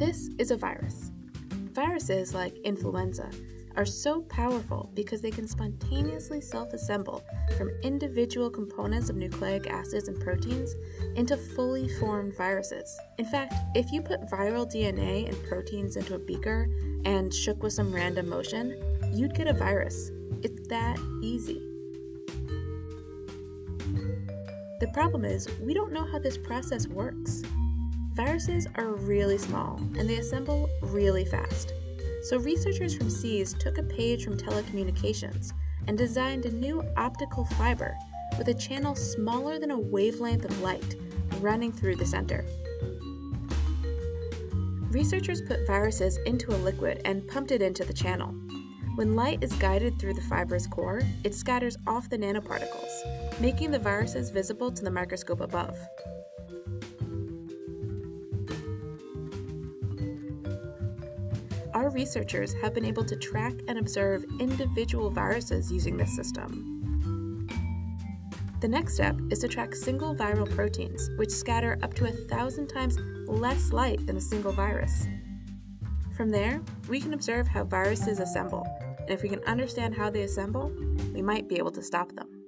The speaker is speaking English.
This is a virus. Viruses, like influenza, are so powerful because they can spontaneously self assemble from individual components of nucleic acids and proteins into fully formed viruses. In fact, if you put viral DNA and proteins into a beaker and shook with some random motion, you'd get a virus. It's that easy. The problem is, we don't know how this process works. Viruses are really small and they assemble really fast. So, researchers from SEAS took a page from telecommunications and designed a new optical fiber with a channel smaller than a wavelength of light running through the center. Researchers put viruses into a liquid and pumped it into the channel. When light is guided through the fiber's core, it scatters off the nanoparticles, making the viruses visible to the microscope above. Our researchers have been able to track and observe individual viruses using this system. The next step is to track single viral proteins, which scatter up to a thousand times less light than a single virus. From there, we can observe how viruses assemble, and if we can understand how they assemble, we might be able to stop them.